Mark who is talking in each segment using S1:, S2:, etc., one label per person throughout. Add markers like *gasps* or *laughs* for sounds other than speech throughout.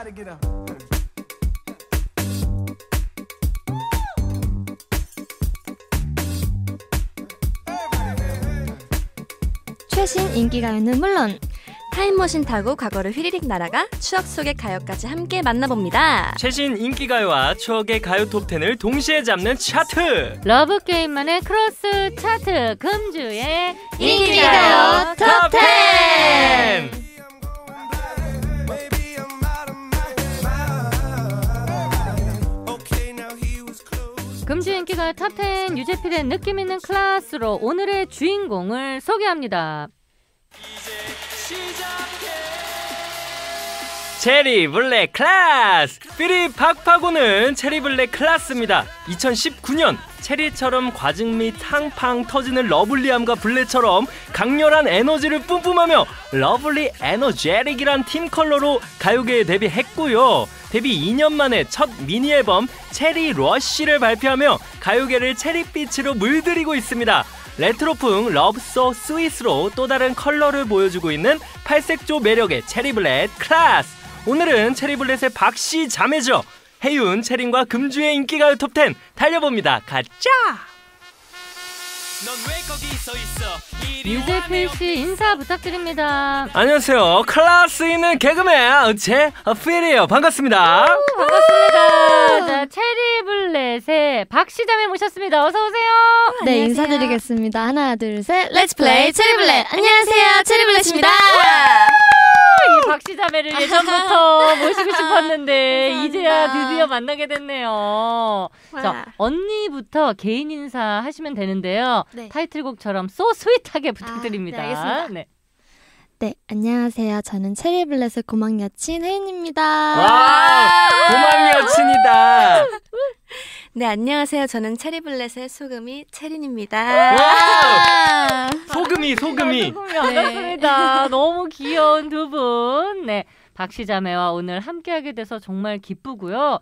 S1: Everybody get up.
S2: 최신 인기 가요는 물론 타임머신 타고 과거를 휘리릭 날아가 추억 속의 가요까지 함께 만나봅니다.
S3: 최신 인기 가요와 추억의 가요 톱10을 동시에 잡는 차트
S4: 러브 게임만의 크로스 차트 금주의
S2: 인기 가요 톱 10!
S4: 금주 인기가요 탑10 유재필의 느낌 있는 클래스로 오늘의 주인공을 소개합니다.
S3: 체리블렛 클래스! 삘이 팍팍 오는 체리블렛 클래스입니다. 2019년 체리처럼 과즙미 팡팡 터지는 lovely함과 bullet처럼 강렬한 에너지를 뿜뿜하며 lovely energetic이란 팀 컬러로 가요계에 데뷔했고요. 데뷔 2년 만에 첫 미니 앨범 Cherry Rush를 발표하며 가요계를 체리빛으로 물들이고 있습니다. 레트로풍 Love So Sweet으로 또 다른 컬러를 보여주고 있는 팔색조 매력의 체리블렛 클래스 오늘은 체리블렛의 박씨 자매죠 해윤, 채린과 금주의 인기가요 톱10 달려봅니다 가자
S4: 유재필 씨 인사 부탁드립니다.
S3: 안녕하세요 클래스 있는 개그맨 재필이에요 반갑습니다
S4: 반갑습니다. 자, 체리블렛의 박씨 자매 모셨습니다. 어서 오세요.
S2: 네, 인사드리겠습니다. 하나, 둘, 셋. Let's play 체리블렛. 안녕하세요. 체리블렛입니다.
S4: 이 박씨 자매를 예전부터 *laughs* 모시고 싶었는데 이제야 드디어 만나게 됐네요. 자, 언니부터 개인 인사 하시면 되는데요.
S2: 네.
S4: 타이틀곡처럼 so sweet하게 부탁드립니다.
S2: 네, 알겠습니다.
S4: 네.
S2: 네, 안녕하세요. 저는 체리블렛의 고막 여친 해윤입니다.
S3: 와 고막 여친이다 *laughs*
S5: 네, 안녕하세요. 저는 체리블렛의 소금이 채린입니다.
S3: 와 소금이 소금이
S4: 소금이 반갑습니다. 너무 귀여운 두 분. 네. 박씨 자매와 오늘 함께하게 돼서 정말 기쁘고요.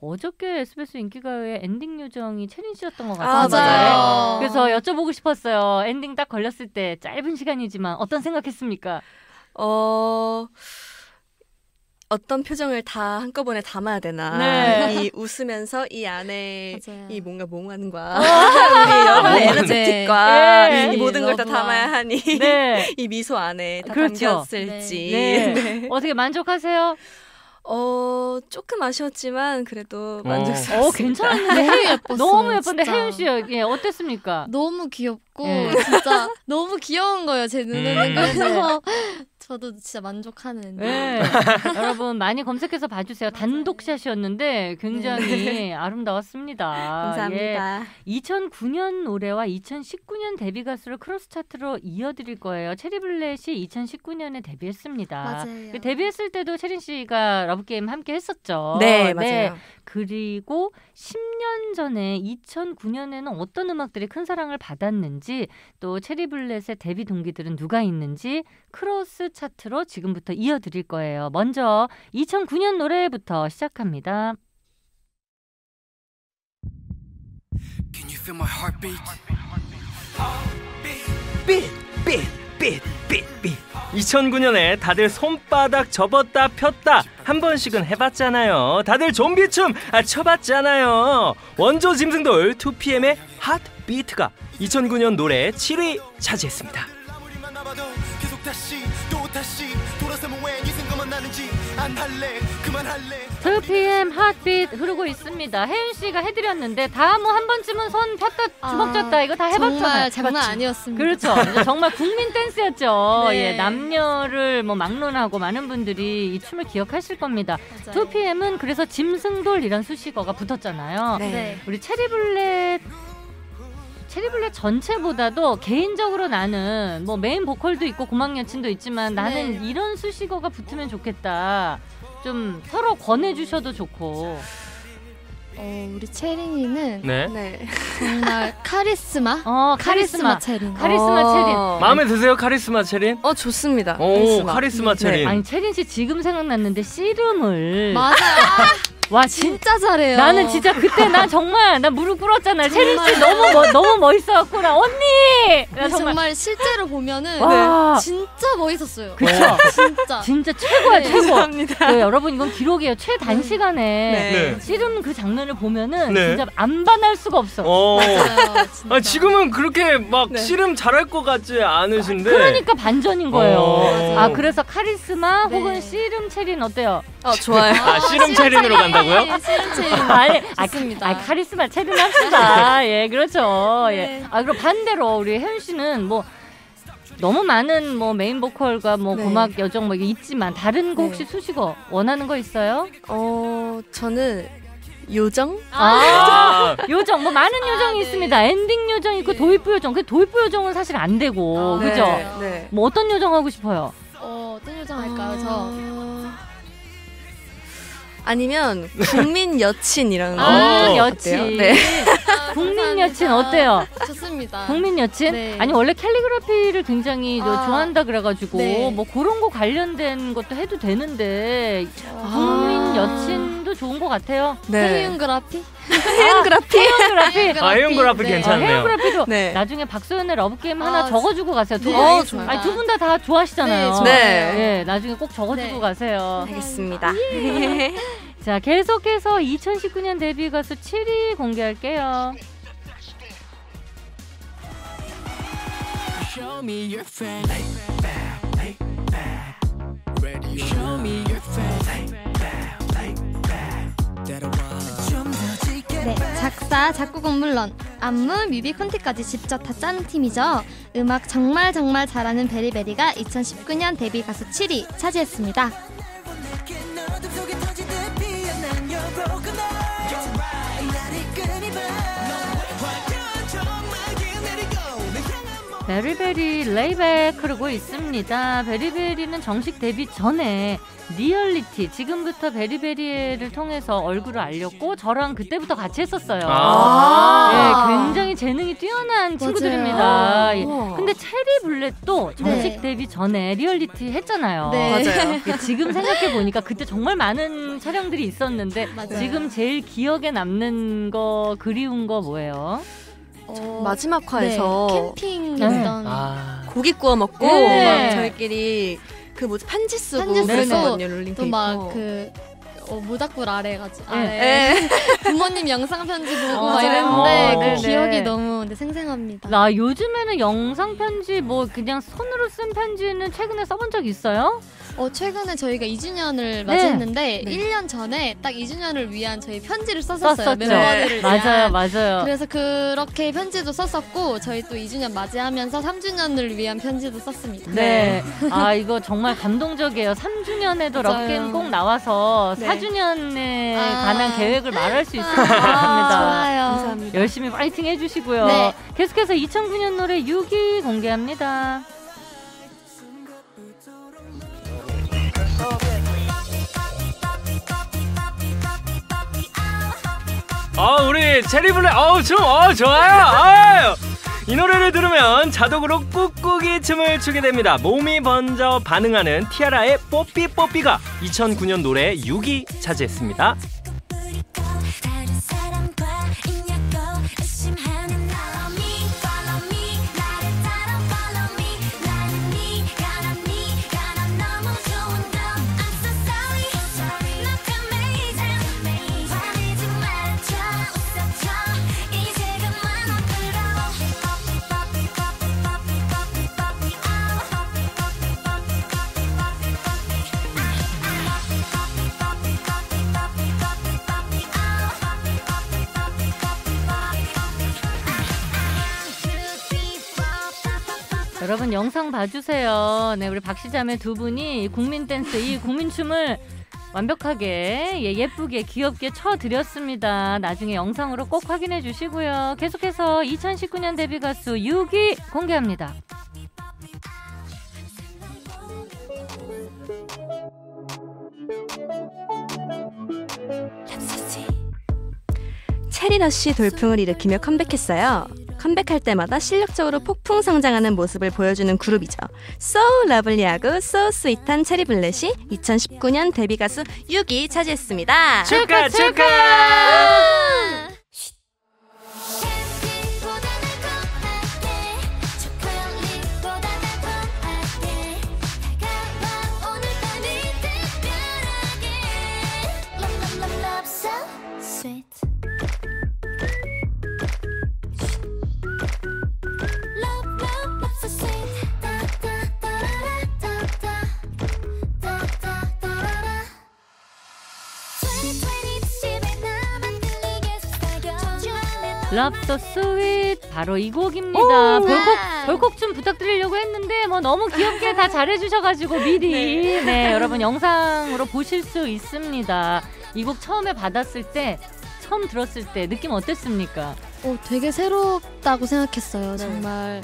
S4: 어저께 SBS 인기가요의 엔딩 요정이 채린 씨였던 것
S5: 아,
S4: 같은데.
S5: 맞아요.
S4: 그래서 여쭤보고 싶었어요. 엔딩 딱 걸렸을 때 짧은 시간이지만 어떤 생각했습니까?
S5: 어, 어떤 표정을 다 한꺼번에 담아야 되나.
S4: 네.
S5: 이 웃으면서 이 안에
S2: 맞아요.
S5: 이 뭔가 몽환과 *laughs* 우리 여러분의
S2: 네.
S5: 에너제틱과
S4: 네.
S5: 이 모든 걸 다. 담아야 하니
S4: 네. *laughs*
S5: 이 미소 안에 다
S4: 그렇죠.
S5: 담겼을지.
S4: 네. *laughs*
S5: 네.
S4: 어떻게 만족하세요?
S5: 어, 조금 아쉬웠지만 그래도
S3: 어.
S5: 만족스럽습니다.
S4: 어, 괜찮았는데.
S2: 너무 예뻤어요.
S4: 너무 예쁜데
S2: 진짜.
S4: 혜윤 씨, 예, 어땠습니까?
S2: 너무 귀엽고
S4: 네.
S2: 진짜 너무 귀여운 거예요. 제 눈에는
S3: 음.
S2: 그래서 저도 진짜 만족하는.
S4: 네. *laughs* 여러분 많이 검색해서 봐주세요. 단독샷이었는데 굉장히 *laughs* 아름다웠습니다.
S5: 감사합니다.
S4: 예. 2009년 노래와 2019년 데뷔 가수를 크로스 차트로 이어드릴 거예요. 체리블렛이 2019년에 데뷔했습니다.
S2: 맞아요.
S4: 그 데뷔했을 때도 채린 씨가 러브게임 함께 했었죠.
S5: 네, 맞아요.
S4: 그리고 10년 전에 2009년에는 어떤 음악들이 큰 사랑을 받았는지 또 체리블렛의 데뷔 동기들은 누가 있는지 크로스 차트로 지금부터 이어드릴 거예요. 먼저 2009년 노래부터 시작합니다.
S1: Can you feel my heartbeat?
S3: 2009년에 다들 손바닥 접었다 폈다 한 번씩은 해봤잖아요. 다들 좀비 춤 아, 춰봤잖아요. 원조 짐승돌 2PM의 Heartbeat가 2009년 노래 7위 차지했습니다.
S4: 2PM 핫빛 흐르고 있습니다. 혜윤 씨가 해드렸는데 다뭐한 번쯤은 손 폈다 주먹
S2: 아,
S4: 졌다 이거 다 해봤잖아요.
S2: 정말 장난
S4: 해봤죠.
S2: 아니었습니다.
S4: 그렇죠. 정말 국민 댄스였죠. *laughs*
S2: 네.
S4: 예, 남녀를 뭐 막론하고 많은 분들이 이 춤을 기억하실 겁니다.
S2: 맞아요.
S4: 2PM은 그래서 짐승돌이란 수식어가 붙었잖아요.
S5: 네.
S2: 네.
S4: 우리 체리블렛 체리블렛 전체보다도 개인적으로 나는 뭐 메인 보컬도 있고 고막 여친도 있지만 나는
S2: 네.
S4: 이런 수식어가 붙으면 좋겠다. 좀 서로 권해주셔도 좋고.
S2: 어, 우리 채린이는
S3: 네.
S5: 네.
S2: 정말 *laughs* 카리스마?
S4: 어
S2: 카리스마
S4: 카리스마
S2: 채린.
S4: 카리스마 채린.
S5: 어.
S3: 마음에 드세요 카리스마 채린?
S5: 어, 좋습니다.
S3: 오 카리스마
S5: 네.
S3: 채린.
S4: 아니 채린 씨 지금 생각났는데 씨름을
S2: 맞아요. *laughs*
S4: 와 진.
S5: 진짜 잘해요.
S4: 나는 진짜 그때 나 정말 나 무릎 꿇었잖아. 채린 씨 너무 멋 너무 멋있어갖고 나 언니. 나 정말
S5: 정말 실제로 보면은
S4: 와.
S5: 진짜 멋있었어요.
S4: 그쵸?
S5: 진짜.
S4: 진짜 최고야
S5: 네.
S4: 최고.
S1: 감사합니다.
S4: 네, 여러분 이건 기록이에요. 최단 시간에
S1: 네.
S4: 씨름 그 장면을 보면은
S3: 네.
S4: 진짜 안 반할 수가 없어.
S3: 어.
S5: 아,
S3: 지금은 그렇게 막
S5: 네.
S3: 씨름 잘할 것 같지 않으신데.
S4: 그러니까 반전인 거예요.
S3: 어.
S4: 아 그래서 카리스마
S5: 네.
S4: 혹은 씨름 체리는 어때요?
S5: 어 좋아요.
S3: 아, 씨름 체린으로 간다 고요?
S5: 씨름 체린.
S4: 아니, 아,
S5: 좋습니다.
S4: 아, 카리스마 체리는 합시다. 예, 그렇죠. 예.
S5: 네.
S4: 아 그럼 반대로 우리 혜윤 씨는 뭐 너무 많은 뭐 메인 보컬과 뭐
S5: 네.
S4: 고막 여친 뭐 이게 있지만 다른 거
S5: 네.
S4: 혹시 수식어 원하는 거 있어요?
S5: 어 저는 요정.
S4: 아, *laughs* 요정 뭐 많은 요정이
S5: 네.
S4: 있습니다. 엔딩 요정 있고
S5: 네.
S4: 도입부 요정. 그 도입부 요정은 사실 안 되고
S5: 아,
S4: 그죠?
S5: 네. 네.
S4: 뭐 어떤 요정 하고 싶어요?
S6: 어, 어떤 요정 할까요? 저
S5: 어... 아니면 국민 여친이라는 거
S4: 아,
S3: 어.
S4: 여친.
S5: 어때요? 네.
S4: 국민 여친 어때요?
S6: 좋습니다.
S4: 국민 여친?
S6: 네.
S4: 아니 원래 캘리그라피를 굉장히 저
S6: 아,
S4: 좋아한다 그래가지고
S6: 네.
S4: 뭐 그런 거 관련된 것도 해도 되는데 국민 여친 도 좋은 것 같아요.
S5: 네.
S6: 해윤그라피?
S5: 헤어그라피.
S4: 헤어그라피.
S3: 아, 헤어그라피
S6: 네.
S3: 괜찮네요.
S4: 헤어그라피도
S5: 네.
S4: 나중에 박소현의 러브게임
S6: 아,
S4: 하나 적어주고 가세요. 두
S6: 네,
S4: 분.
S6: 알겠습니다.
S4: 아니, 두 분 다 다 좋아하시잖아요.
S6: 네.
S5: 네.
S4: 예, 나중에 꼭 적어주고
S6: 네.
S4: 가세요.
S5: 알겠습니다. *laughs*
S4: 자, 계속해서 2019년 데뷔 가수 7위 공개할게요.
S1: Show me your face. Show me your face.
S7: 네, 작사, 작곡은 물론 안무, 뮤비 콘텐츠까지 직접 다 짜는 팀이죠. 음악 정말 정말 잘하는 베리베리가 2019년 데뷔 가수 7위 차지했습니다.
S4: 베리베리 Lay Back 흐르고 있습니다. 베리베리는 정식 데뷔 전에 리얼리티 지금부터 베리베리를 통해서 얼굴을 알렸고 저랑 그때부터 같이 했었어요.
S3: 아.
S4: 예, 굉장히 재능이 뛰어난 친구들입니다. 예. 근데 체리블렛도 정식
S7: 네.
S4: 데뷔 전에 리얼리티 했잖아요.
S6: 네.
S5: 맞아요.
S4: 예, 지금 생각해 보니까 그때 정말 많은 촬영들이 있었는데
S6: 맞아요.
S4: 지금 제일 기억에 남는 거 그리운 거 뭐예요?
S6: 어,
S5: 마지막 화에서
S6: 네, 캠핑
S4: 네.
S6: 했던
S3: 아.
S5: 고기 구워 먹고
S4: 네.
S5: 막 저희끼리 그 뭐지 편지 쓰고
S6: 편지
S4: 쓰고
S5: 그랬거든요 롤링
S6: 또막그 어, 모닥불 아래 가지고
S4: 네.
S6: 아래
S5: 네. *laughs*
S6: 부모님 영상 편지 보고
S4: 어,
S6: 막. 이랬는데
S4: 어,
S6: 그
S4: 네네.
S6: 기억이 너무 근데 생생합니다.
S4: 나 요즘에는 영상 편지 뭐 그냥 손으로 쓴 편지는 최근에 써본 적 있어요?
S6: 어, 최근에 저희가 2주년을 맞이했는데
S5: 네.
S6: 1년 전에 딱 2주년을 위한 저희 편지를 썼었어요. 멤버들을
S4: 맞아요. 맞아요.
S6: 그래서 그렇게 편지도 썼었고 저희 또 2주년 맞이하면서 3주년을 위한 편지도 썼습니다.
S4: 네. 아, 이거 정말 감동적이에요. 3주년에도
S6: 맞아요.
S4: 럭게임 꼭 나와서
S5: 네.
S4: 4주년에
S6: 아.
S4: 관한 계획을 말할 수 있을 것
S6: 아,
S4: 같습니다.
S6: 좋아요.
S5: 감사합니다.
S4: 열심히 파이팅 해주시고요.
S6: 네.
S4: 계속해서 2009년 노래 6위 공개합니다.
S3: 아 우리 체리블랙 어우 춤 어, 좋아요. 아유. 이 노래를 들으면 자동으로 꾹꾹이 춤을 추게 됩니다. 몸이 먼저 반응하는 티아라의 뽀삐뽀삐가 2009년 노래 6위 차지했습니다
S4: 여러분 영상 봐주세요. 네, 우리 박시자매 두 분이 국민 댄스 이 국민 춤을 완벽하게 예, 예쁘게 귀엽게 쳐드렸습니다. 나중에 영상으로 꼭 확인해 주시고요. 계속해서 2019년 데뷔 가수 6위 공개합니다.
S5: 체리러쉬 돌풍을 일으키며 컴백했어요. 컴백할 때마다 실력적으로 폭풍 성장하는 모습을 보여주는 그룹이죠.
S2: So 러블리하고 So 스윗한 체리 블렛이 2019년 데뷔 가수 6위 차지했습니다.
S3: 축하 축하.
S8: 속삭여
S4: Love So Sweet 바로 이 곡입니다. 볼콕 볼콕 좀 부탁드리려고 했는데 뭐 너무 귀엽게 다 잘해주셔가지고 미리 네. 여러분 영상으로 보실 수 있습니다. 이 곡 처음에 받았을 때 처음 들었을 때 느낌 어땠습니까?
S6: 어, 되게 새롭다고 생각했어요. 정말.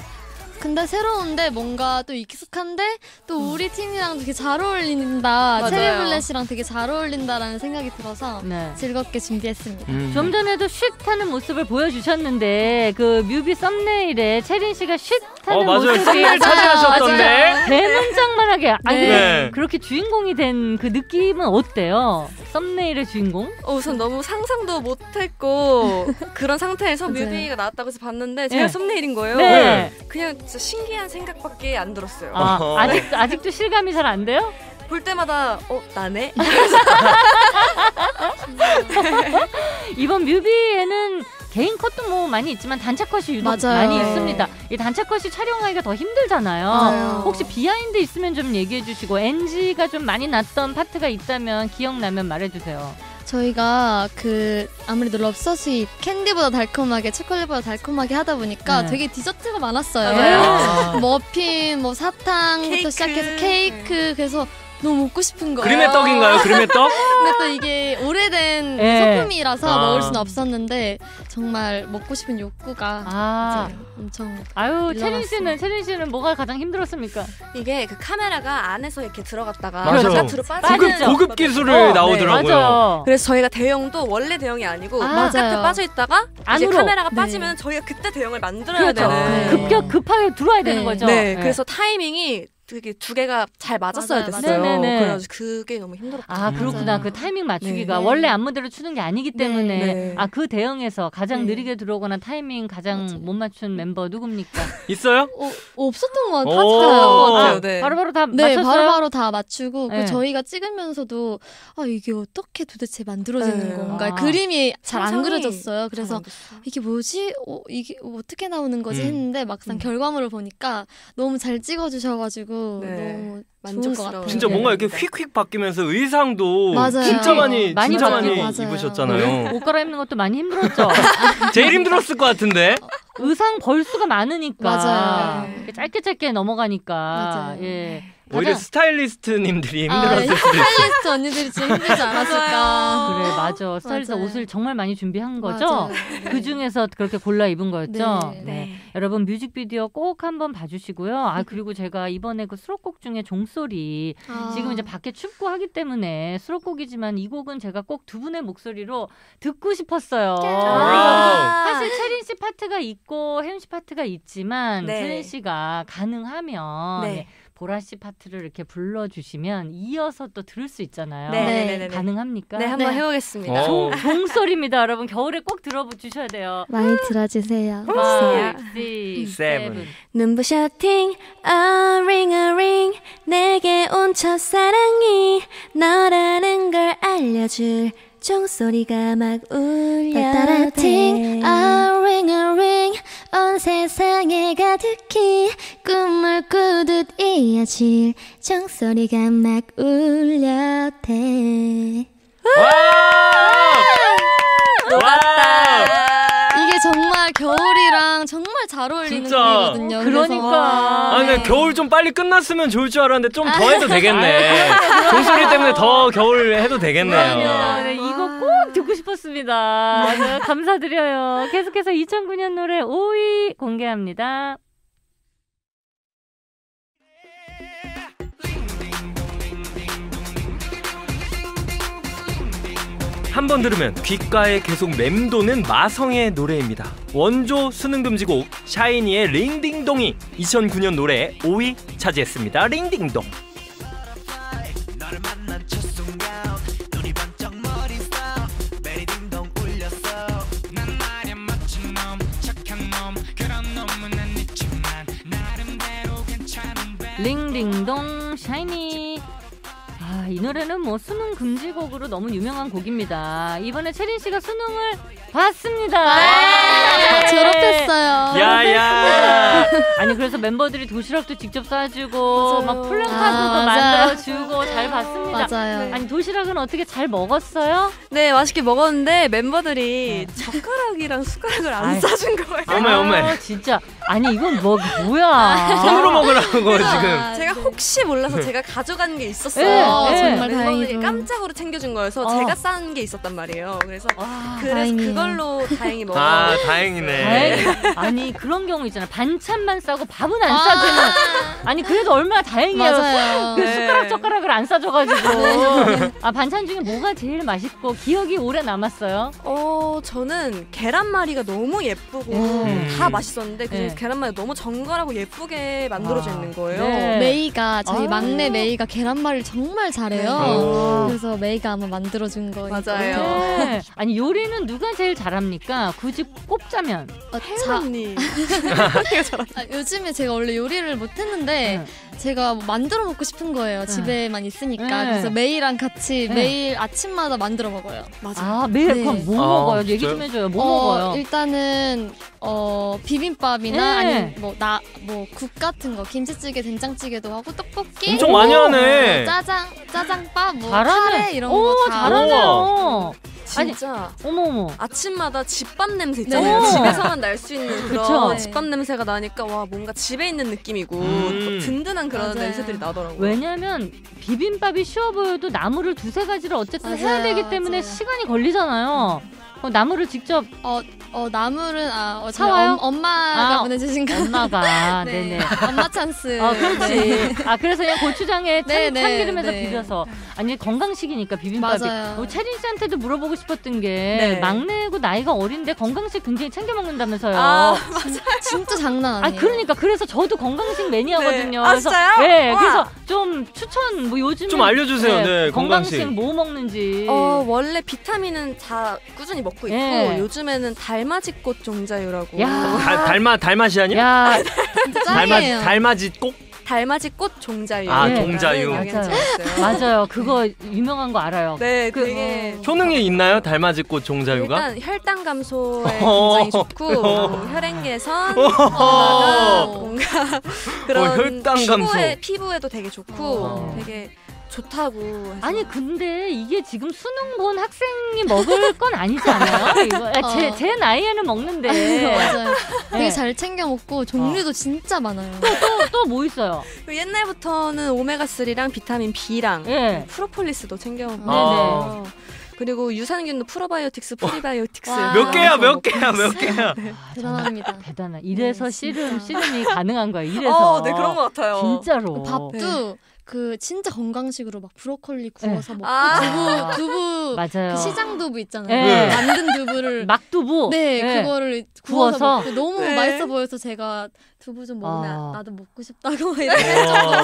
S6: 근데 새로운데 뭔가 또 익숙한데 또 우리 팀이랑 되게 잘 어울린다. 체리블렛이랑 되게 잘 어울린다라는 생각이 들어서
S4: 네.
S6: 즐겁게 준비했습니다.
S3: 음.
S4: 좀 전에도 쉿 하는 모습을 보여주셨는데 그 뮤비 썸네일에 채린 씨가 쉿 하는
S3: 어 맞아요.
S4: 모습이
S3: 썸네일 차지하셨던데.
S4: 대문짝만하게 *laughs* 아니
S6: 네.
S3: 네.
S4: 그렇게 주인공이 된 그 느낌은 어때요? 썸네일의 주인공?
S5: 어, 우선 너무 상상도 못했고 *laughs* 그런 상태에서. 뮤비가 나왔다고 해서 봤는데 제가
S4: 네.
S5: 썸네일인 거예요.
S4: 네.
S5: 그냥 진짜 신기한 생각밖에 안 들었어요.
S4: 아,
S3: 어허.
S4: 아직 아직도 실감이 잘 안 돼요?
S5: 볼 때마다 어 나네. *laughs*
S4: 이번 뮤비에는 개인 컷도 뭐 많이 있지만 단체 컷이 유독
S6: 맞아요.
S4: 많이
S6: 네.
S4: 있습니다. 이 단체 컷이 촬영하기가 더 힘들잖아요.
S6: 맞아요.
S4: 혹시 비하인드 있으면 좀 얘기해 주시고 NG가 좀 많이 났던 파트가 있다면 기억나면 말해 주세요.
S6: 저희가 그 아무래도 럽서시 캔디보다 달콤하게 초콜릿보다 달콤하게 하다 보니까
S4: 네.
S6: 되게 디저트가 많았어요.
S5: 맞아요.
S3: 아. *laughs*
S6: 머핀, 뭐 사탕부터
S5: 케이크.
S6: 시작해서 케이크 그래서 너무 먹고 싶은 거예요.
S3: 그림의 떡인가요? 그림의 떡? *laughs*
S6: 근데 또 이게 오래된
S4: 예.
S6: 소품이라서
S3: 아.
S6: 먹을 수는 없었는데 정말 먹고 싶은 욕구가
S4: 아,
S6: 이제 엄청
S4: 아유 채린. 씨는 채린 씨는 뭐가 가장 힘들었습니까?
S5: 이게 그 카메라가 안에서 이렇게 들어갔다가
S3: 맞아요.
S5: 바깥으로 빠지는
S3: 고급. 고급 기술을
S4: 어,
S3: 나오더라고요.
S4: 맞아요.
S5: 그래서 저희가 대형도 원래 대형이 아니고
S4: 아,
S5: 바깥에. 빠져 있다가 이제
S4: 안으로.
S5: 카메라가
S6: 네.
S5: 빠지면 저희가 그때 대형을 만들어야
S4: 그렇죠.
S5: 되는.
S6: 네.
S4: 급격 급하게 들어와야 되는
S6: 네.
S4: 거죠.
S5: 네, 그래서 타이밍이 되게 두 개가 잘 맞았어야
S6: 맞아요,
S5: 됐어요.
S4: 네네네.
S5: 그래가지고 그게 너무 힘들었죠.
S4: 아 그렇구나. 그 타이밍 맞추기가
S6: 네.
S4: 원래 안무대로 추는 게 아니기
S6: 네.
S4: 때문에
S5: 네.
S4: 아그 대형에서 가장
S5: 네.
S4: 느리게 들어오거나 타이밍 가장
S6: 맞아요.
S4: 못 맞춘 멤버 누굽니까? *laughs*
S3: 있어요?
S6: 어, 없었던 것
S3: 오.
S6: 같아요.
S3: 것
S5: 같아요.
S4: 아,
S5: 네.
S4: 바로바로 다
S6: 네,
S4: 맞췄어요.
S6: 바로바로 다 맞추고
S4: 네.
S6: 그 저희가 찍으면서도 아 이게 어떻게 도대체 만들어지는
S5: 네.
S6: 건가
S4: 아.
S6: 그림이 잘 안 그려졌어요. 그래서 이게 뭐지? 어, 이게 어떻게 나오는 거지
S3: 음.
S6: 했는데 막상
S5: 음.
S6: 결과물을 보니까 너무 잘 찍어주셔가지고
S5: 네.
S6: 너무 좋은 것. 같아요.
S3: 진짜
S6: 네.
S3: 뭔가 이렇게 휙휙 바뀌면서 의상도
S6: 맞아요.
S3: 진짜 많이
S4: 많이
S3: 진짜
S4: 바뀌고.
S3: 많이
S6: 맞아요.
S3: 입으셨잖아요.
S4: 옷 갈아입는 것도 많이 힘들었죠. *laughs*
S3: 제일 힘들었을 것 같은데.
S4: 의상 벌수가 많으니까
S6: 맞아요.
S4: 짧게 짧게 넘어가니까
S6: 맞아요.
S4: 예.
S3: 오히려
S4: 가장-
S3: 스타일리스트님들이
S6: 아,
S3: 힘들었을 수도 있어요.
S6: 스타일리스트 언니들이 진짜 힘들지 *laughs* 않았을까.
S4: 그래 맞아 스타일리스트
S6: 맞아요.
S4: 옷을 정말 많이 준비한 거죠.
S6: 맞아요.
S4: 그 중에서 그렇게 골라 입은 거였죠.
S6: 네.
S4: 네. 여러분 뮤직비디오 꼭 한번 봐주시고요. 아 그리고 제가 이번에 그 수록곡 중에 종소리
S6: 아.
S4: 지금 이제 밖에 춥고 하기 때문에 수록곡이지만 이 곡은 제가 꼭 두 분의 목소리로 듣고 싶었어요.
S3: 와우.
S4: 사실 채린 씨 파트가 있고 해윤 씨 파트가 있지만
S5: 네.
S4: 채린 씨가 가능하면
S5: 네.
S4: 보라 씨 파트를 이렇게 불러주시면 이어서 또 들을 수 있잖아요.
S5: 네.
S6: 네.
S5: 네. 네.
S4: 가능합니까?
S5: 네, 한번
S6: 네.
S5: 해보겠습니다.
S3: 어.
S4: 종소리입니다, 여러분. 겨울에 꼭 들어주셔야 돼요.
S6: 많이 들어주세요.
S3: Seven.
S2: 눈부셔 팅 a ring a ring 내게 온 첫 사랑이 너라는 걸 알려줄 종소리가 막 울려
S7: 따라팅 a ring a ring 온 세상에 가득히 꿈을 꾸듯 이어질 종소리가 막 울려대
S3: 와! 와!
S6: 이게 정말 겨울이랑 정말 잘 어울리는
S3: 진짜.
S6: 곡이거든요.
S4: 그러니까.
S3: 아, 근데 겨울 좀 빨리 끝났으면 좋을 줄 알았는데 좀 더 해도 되겠네. 종소리 때문에 더 겨울 해도 되겠네요.
S4: 싶었습니다. 네, 감사드려요. 계속해서 2009년 노래 5위 공개합니다.
S3: 한번 들으면 귓가에 계속 맴도는 마성의 노래입니다. 원조 수능 금지곡 샤이니의 링딩동이 2009년 노래 5위 차지했습니다. 링딩동.
S1: 이
S4: 노래는 뭐 수능 금지곡으로 너무 유명한 곡입니다. 이번에 채린 씨가 수능을 봤습니다.
S6: 아, 졸업했어요.
S3: 야야.
S4: 아니 그래서 멤버들이 도시락도 직접 싸주고
S5: 맞아요.
S4: 막 플랜카드도
S6: 아, 맞아요.
S4: 만들어 주고 잘 봤습니다.
S6: 맞아요.
S4: 아니 도시락은 어떻게 잘 먹었어요?
S5: 네, 맛있게 먹었는데 멤버들이 젓가락이랑 숟가락을 안
S4: 아이.
S5: 싸준 거예요.
S3: 어메, 어메.
S4: 아, 진짜 아니 이건 뭐 뭐야?
S3: 손으로 먹으라고 지금.
S5: 제가 혹시 몰라서 제가 가져간 게 있었어요.
S4: 네,
S6: 어,
S4: 네.
S6: 정말
S5: 멤버들이
S6: 다행이죠.
S5: 깜 짝으로 챙겨준 거여서
S4: 어.
S5: 제가 싼 게 있었단 말이에요. 그래서
S4: 아,
S5: 그래서
S6: 다행이에요.
S5: 그걸로 다행히 먹어.
S3: 아 다행이네.
S4: 다행히 아니 그런 경우 있잖아 반찬만 싸고 밥은 안 싸주는 아니 그래도 얼마나 다행이에요.
S6: 맞아요.
S4: 그
S5: 네.
S4: 숟가락 젓가락을 안 싸줘가지고 *laughs* 아 반찬 중에 뭐가 제일 맛있고 기억이 오래 남았어요?
S5: 어, 저는 계란말이가 너무 예쁘고
S3: 음.
S5: 다 맛있었는데 그
S4: 네.
S5: 계란말이 너무 정갈하고 예쁘게 만들어져
S4: 아,
S5: 있는 거예요.
S4: 네.
S6: 메이가 저희
S4: 아.
S6: 막내 메이가 계란말이를 정말 잘해요.
S3: 네.
S6: 그래서 메이가 아마 만들어준 거예요.
S5: 맞아요.
S4: 네. 아니 요리는 누가 제일 잘합니까? 굳이 꼽자면
S6: 어,
S5: 혜은
S6: 자,
S5: 언니. *laughs*
S6: 아, 요즘에 제가 원래 요리를 못했는데 제가 뭐 만들어 먹고 싶은 거예요. 집에만 있으니까.
S4: 네.
S6: 그래서 메이랑 같이
S4: 네.
S6: 매일 아침마다 만들어 먹어요.
S5: 맞아.
S4: 아 매일
S6: 네.
S4: 그럼 뭐
S3: 아,
S4: 먹어요? 얘기
S3: 진짜요?
S4: 좀 해줘요. 뭐
S6: 어,
S4: 먹어요?
S6: 일단은 어 비빔밥이나
S4: 네.
S6: 아니면 뭐나뭐 국 같은 거 김치찌개, 된장찌개도 하고 떡볶이,
S3: 엄청 많이 하네.
S6: 뭐 짜장, 짜장밥, 뭐
S4: 잘하네.
S6: 카레 이런
S4: 오
S6: 거 다.
S4: 잘하네요. 아니
S5: 진짜
S4: 어머 어머.
S5: 아침마다 집밥 냄새 있잖아요.
S4: 네.
S5: 집에서만 날 수 있는. *laughs* 그런
S6: 네.
S5: 집밥 냄새가 나니까 와 뭔가 집에 있는 느낌이고
S3: 음.
S5: 든든한 그런
S6: 맞아요.
S5: 냄새들이 나더라고요.
S4: 왜냐면 비빔밥이 쉬워 보여도 나물을 두세 가지를 어쨌든 해야
S6: 맞아요,
S4: 되기 때문에
S6: 맞아요.
S4: 시간이 걸리잖아요. 어, 나물을 직접
S6: 어, 어 나물은 아 어,
S4: 사와요?
S6: 엄, 엄마가
S4: 아,
S6: 보내주신 거.
S4: 엄마가 *laughs*
S6: 네.
S4: 네네.
S6: 엄마 찬스.
S4: 아 그렇지. 아 그래서 그냥 고추장에 참,
S6: 네, 네,
S4: 참기름에서
S6: 네.
S4: 비벼서 아니 건강식이니까 비빔밥이.
S6: 맞아요.
S4: 어, 채린 씨한테도 물어보고 싶었던 게
S5: 네.
S4: 막내고 나이가 어린데 건강식 굉장히 챙겨 먹는다면서요.
S5: 아,
S6: 진짜 장난
S4: 아
S6: 아니에요.
S4: 그러니까 그래서 저도 건강식 매니아거든요.
S5: 네. 아,
S4: 그래서
S5: 진짜요?
S4: 네,
S5: 와.
S4: 그래서 좀 추천 뭐 요즘
S3: 좀 알려주세요. 네,
S4: 건강식
S3: 건강식.
S4: 뭐 먹는지.
S5: 어 원래 비타민은 다 꾸준히 먹고 있고
S4: 네.
S5: 요즘에는 달맞이꽃 종자유라고
S4: 야.
S3: 달, 달마 달맛이 아니야?
S4: 야,
S6: 진짜
S3: 달마
S6: 짱이에요.
S3: 달맞이 꼭.
S5: 달맞이꽃 종자유.
S3: 아,
S4: 네.
S3: 종자유.
S4: 맞아요.
S5: 있어요.
S4: 맞아요. 그거 유명한 거 알아요.
S5: 네,
S4: 그-
S5: 되게
S3: 효능이 있나요? 달맞이꽃 종자유가?
S5: 일단 혈당 감소에
S3: 어.
S5: 굉장히 좋고 뭐 혈행 개선,
S3: 어.
S5: 뭔가 뭔가 *laughs* 그런
S3: 어, 혈당 감소.
S5: 피부에 피부에도 되게 좋고
S3: 어.
S5: 되게 좋다고. 해서.
S4: 아니 근데 이게 지금 수능 본 학생이 먹을 *laughs* 건 아니지 않아요? 이거 아, 제,
S6: 어.
S4: 제 나이에는 먹는데
S6: 맞아요. *laughs* 되게
S4: 네.
S6: 잘 챙겨 먹고 종류도 진짜 많아요.
S4: 또 뭐 있어요?
S5: 그 옛날부터는 오메가 3랑 비타민 B랑
S4: 예.
S5: 프로폴리스도 챙겨 먹고
S3: 아.
S5: 그리고 유산균도 프로바이오틱스, 프리바이오틱스
S6: 와.
S3: 몇 개야? 몇 개야? 몇 개야?
S6: 대단합니다.
S4: 대단해. 이래서
S6: 네,
S4: 씨름. 씨름이 가능한 거야. 이래서.
S5: 어, 네 그런 것 같아요.
S4: 진짜로.
S6: 밥도 그 진짜 건강식으로 막 브로콜리 구워서 먹고
S5: 아.
S6: 두부 두부
S4: 맞아요.
S6: 그 시장 두부 있잖아요.
S4: 네.
S6: 만든 두부를
S4: 막 두부.
S6: 네,
S4: 예.
S6: 그거를 구워서,
S4: 구워서?
S6: 먹고 너무
S5: 네.
S6: 맛있어 보여서 제가 두부 좀 먹으면
S4: 아.
S6: 나도 먹고 싶다고 막 이렇게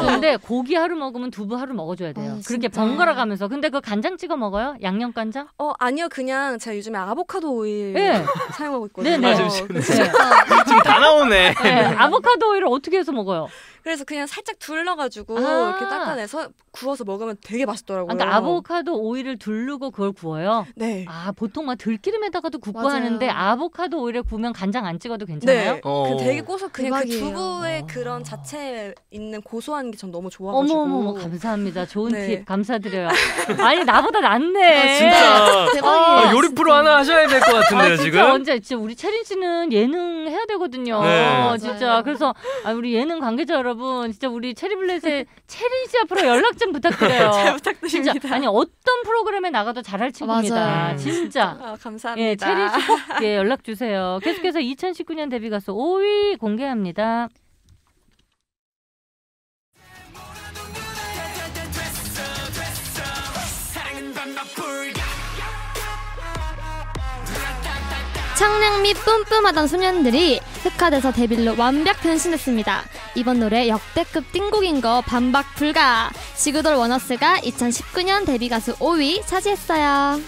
S4: 근데 고기 하루 먹으면 두부 하루 먹어줘야 돼요.
S6: 어,
S4: 그렇게. 번갈아 가면서. 근데 그 간장 찍어 먹어요? 양념 간장?
S5: 어 아니요 그냥 제가 요즘에 아보카도 오일
S4: 네.
S5: 사용하고 있거든요.
S4: 네네.
S3: 아,
S4: 네. *laughs*
S3: 지금 다 나오네.
S4: 네. 아보카도 오일을 어떻게 해서 먹어요?
S5: 그래서 그냥 살짝 둘러가지고
S4: 아.
S5: 이렇게 닦아내서 구워서 먹으면 되게 맛있더라고요.
S4: 아, 그러니까 아보카도 오일을 두르고 그걸 구워요.
S5: 네.
S4: 아 보통 막 들기름에다가도 굽고
S6: 맞아요.
S4: 하는데 아보카도 오일에 구우면 간장 안 찍어도 괜찮아요?
S5: 네.
S3: 어.
S5: 그 되게 고소 그냥 그
S6: 대박이에요.
S5: 두부의
S4: 어.
S5: 그런 자체에 있는 고소한 게 전 너무 좋아가지고.
S4: 어머 어머 감사합니다. 좋은
S5: 네.
S4: 팁 감사드려요. *laughs* 아니 나보다 낫네.
S6: 아,
S3: 진짜.
S6: 대박이에요.
S3: 아, 요리 프로 하나 하셔야 될것
S4: 아,
S3: 같은데요,
S4: 진짜
S3: 지금?
S4: 언제 진짜 우리 채린 씨는 예능 해야 되거든요.
S3: 네.
S4: 진짜
S6: 맞아요.
S4: 그래서 아, 우리 예능 관계자 여러분 진짜 우리 체리블렛의 *laughs* 채린 씨 앞으로 연락 좀 부탁드려요. *laughs*
S5: 잘
S4: 진짜
S5: 부탁드립니다.
S4: 아니 어떤 프로그램에 나가도 잘할 친구입니다.
S6: 맞아요.
S4: 진짜.
S5: 아,
S4: 예,
S5: 감사합니다.
S4: 체리 씨꼭 예, 연락 주세요. 계속해서 2019년 데뷔 가수 5위 공개합니다.
S7: 청량미 뿜뿜하던 소년들이 흑화돼서 데빌로 완벽 변신했습니다. 이번 노래 역대급 띵곡인 거 반박 불가. 지구돌 원어스가 2019년 데뷔 가수 5위 차지했어요.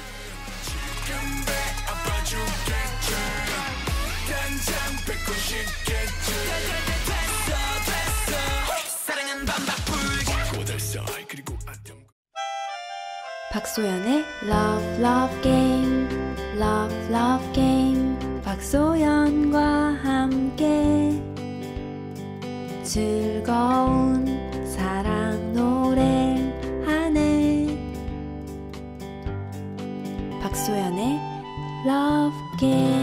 S9: 박소연의 Love Love Game Love Love Game 박소연과 함께 즐거운 사랑 노래 하네. 박소연의 Love Game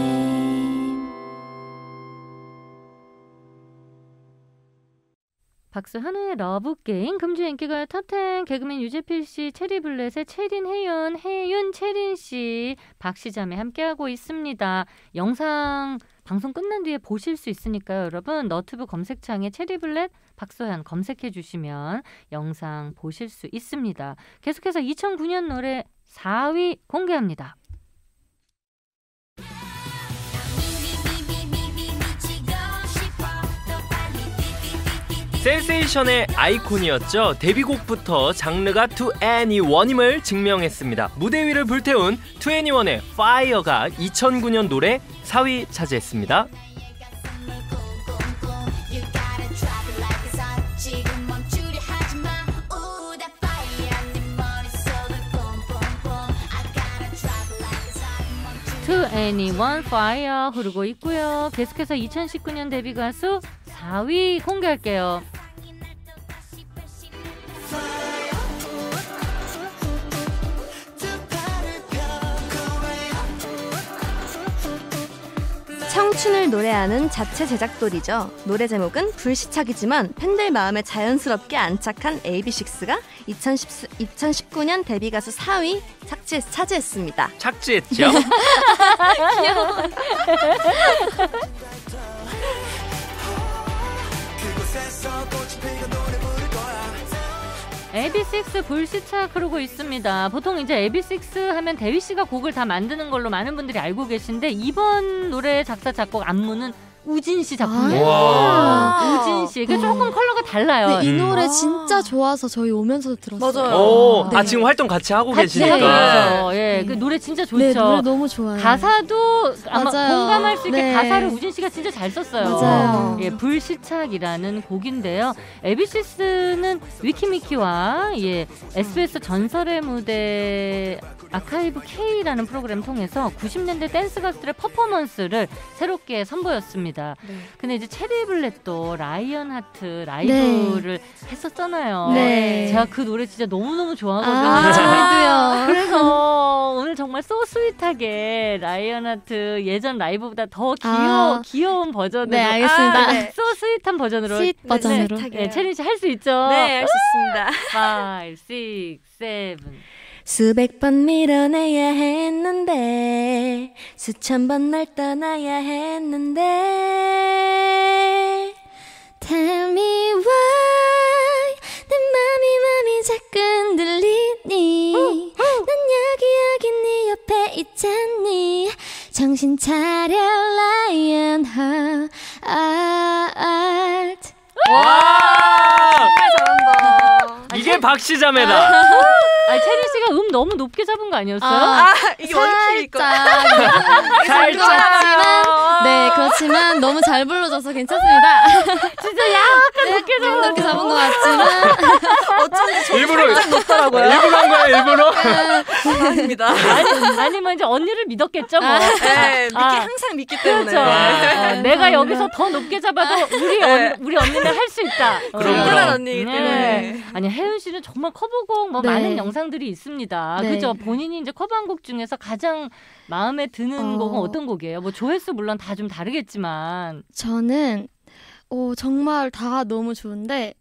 S4: 박소현의 러브 게임 금주 인기가요 탑10 개그맨 유재필 씨, 체리블렛의 채린 해윤, 해윤 채린 씨, 박씨 자매 함께하고 있습니다. 영상 방송 끝난 뒤에 보실 수 있으니까요, 여러분 너튜브 검색창에 체리블렛 박소현 검색해 주시면 영상 보실 수 있습니다. 계속해서 2009년 노래 4위 공개합니다.
S3: 센세이션의 아이콘이었죠. 데뷔곡부터 장르가 2NE1임을 증명했습니다. 무대 위를 불태운 2NE1의 Fire가 2009년 노래 4위 차지했습니다.
S8: 멈추
S4: 2NE1 Fire 흐르고 있고요. 계속해서 2019년 데뷔 가수 4위 공개할게요.
S2: 청춘을 노래하는 자체 제작돌이죠. 노래 제목은 불시착이지만 팬들 마음에 자연스럽게 안착한 AB6IX가 2010, 2019년 데뷔 가수 4위 착지, 차지했습니다.
S3: 착지했죠. *laughs* *laughs* *laughs*
S4: AB6 불시착 흐르고 있습니다. 보통 이제 AB6 하면 대휘 씨가 곡을 다 만드는 걸로 많은 분들이 알고 계신데 이번 노래 작사 작곡 안무는 우진 씨 작품이에요.
S3: 와.
S4: 우진 씨. 그 조금 컬러가 달라요.
S6: 네, 이
S3: 음.
S6: 노래 진짜 좋아서 저희 오면서도 들었어요.
S5: 맞아요.
S3: 오,
S6: 네.
S3: 아 지금 활동 같이 하고
S4: 같이 하고
S3: 계시니까.
S4: 있어요. 예, 그 노래 진짜 좋죠.
S6: 네, 노래 너무 좋아요.
S4: 가사도 아마
S6: 맞아요.
S4: 공감할 수 있게
S6: 네.
S4: 가사를 우진 씨가 진짜 잘 썼어요.
S6: 맞아요.
S4: 예, 불시착이라는 곡인데요. AB6IX는 위키미키와 예, SBS 전설의 무대 아카이브 K라는 프로그램 통해서 90년대 댄스 가수들의 퍼포먼스를 새롭게 선보였습니다.
S6: 네.
S4: 근데 이제 체리 블렛도 Lion Heart 라이브를 했었잖아요.
S6: 네.
S4: 제가 그 노래 진짜 너무너무 좋아하거든요.
S6: 아, 저희도요. *laughs*
S4: 그래서 오늘 정말 so sweet하게 Lion Heart 예전 라이브보다 더 귀여워,
S6: 아.
S4: 귀여운 버전으로
S6: 네, 알겠습니다.
S4: 아, 네. so sweet한 버전으로
S6: sweet
S5: 네,
S6: 버전으로.
S4: 네, 채린 씨 할 수 있죠?
S5: 네, 할 수 있습니다.
S4: 5, 6, 7
S9: 수백 번 밀어내야 했는데 수천 번 날 떠나야 했는데
S7: Tell me why 내 맘이 맘이 자꾸 흔들리니? 난 여기 여기 네 옆에 있잖니? 정신 차려 Lion Heart.
S3: 와! 이게 박시자매다.
S4: 아, 체린 씨가 음 너무 높게 잡은 거 아니었어요?
S5: 아, 이게 원킬일 거.
S6: 살짝.
S3: 살짝.
S6: 네, 그렇지만 너무 잘 불러줘서 괜찮습니다.
S4: 진짜 약간 높게 잡은
S6: 이렇게 잡은 것 같지만.
S5: 어쩐지 저
S3: 일부러
S5: 높더라고요.
S3: 일부러 한 거야 일부러.
S5: 아닙니다.
S4: 아니, 아니면 이제 언니를 믿었겠죠, 뭐.
S5: 네, 믿기
S4: 아.
S5: 항상 믿기 때문에.
S4: 그렇죠. 어,
S5: 네.
S4: 내가 여기서 더 높게 잡아도 우리 언, 우리 언니는 할 수 있다.
S3: 그럼, 그럼.
S5: 언니이기
S4: 네.
S5: 때문에.
S4: 아니 혜윤 씨는 정말 커버곡 뭐
S6: 네.
S4: 많은 영상들이 있습니다.
S6: 네.
S4: 그죠? 본인이 이제 커버한 곡 중에서 가장 마음에 드는
S6: 어.
S4: 곡은 어떤 곡이에요? 뭐 조회수 물론 다 좀 다르겠지만
S6: 저는 어, 정말 다 너무 좋은데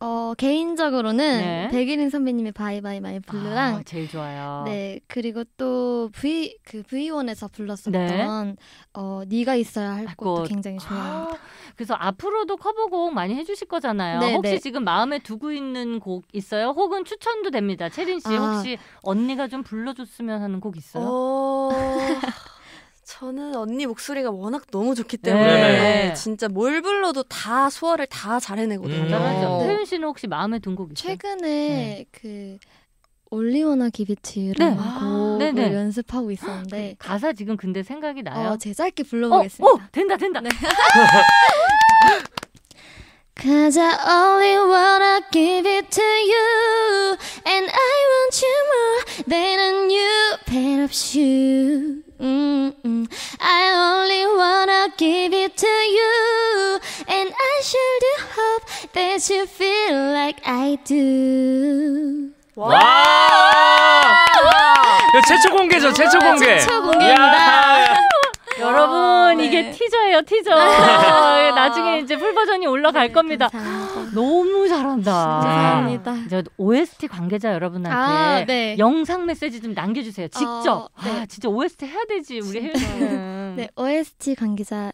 S6: 어, 개인적으로는
S4: 네.
S6: 백예린 선배님의 Bye Bye My Blue랑
S4: 아, 제일 좋아요.
S6: 네 그리고 또 V 그 V1에서 불렀었던
S4: 네.
S6: 어 네가 있어야 할
S4: 곳.
S6: 것도 굉장히 좋아합니다.
S4: 아, 그래서 앞으로도 커버곡 많이 해주실 거잖아요.
S6: 네,
S4: 혹시
S6: 네.
S4: 지금 마음에 두고 있는 곡 있어요? 혹은 추천도 됩니다. 채린 씨
S6: 아.
S4: 혹시 언니가 좀 불러줬으면 하는 곡 있어요?
S5: 어... 저는 언니 목소리가 워낙 너무 좋기 때문에
S3: 네.
S5: 진짜 뭘 불러도 다 소화를 다 잘 해내거든요.
S3: 음.
S4: 잘하죠.
S5: 네.
S4: 태윤 씨는 혹시 마음에 든 곡 있어요?
S6: 최근에 그 올리워나 기비치라는
S4: 네.
S6: 곡을
S4: 네네.
S6: 연습하고 있었는데
S4: 가사 지금 근데 생각이 나요?
S6: 어, 제 짧게
S4: 어,
S6: 불러보겠습니다.
S4: 어, 된다, 된다. *laughs*
S7: Cause I only wanna give it to you And I want you more than a new pair of shoes Mm-mm. I only wanna give it to you And I sure do hope that you feel like I do
S3: 와! 이거 최초 공개죠, 최초 공개.
S7: 최초 공개입니다.
S3: 야.
S4: 여러분,
S5: 네.
S4: 이게 티저예요, 티저. *laughs* 나중에 이제 풀 버전이 올라갈 겁니다.
S6: 감사합니다.
S4: 너무 잘한다.
S6: 감사합니다.
S4: 저 OST 관계자 여러분한테
S6: 아, 네.
S4: 영상 메시지 좀 남겨주세요. 직접.
S6: 어, 네.
S4: 아, 진짜 OST 해야 되지, 우리 혜윤.
S6: 네, OST 관계자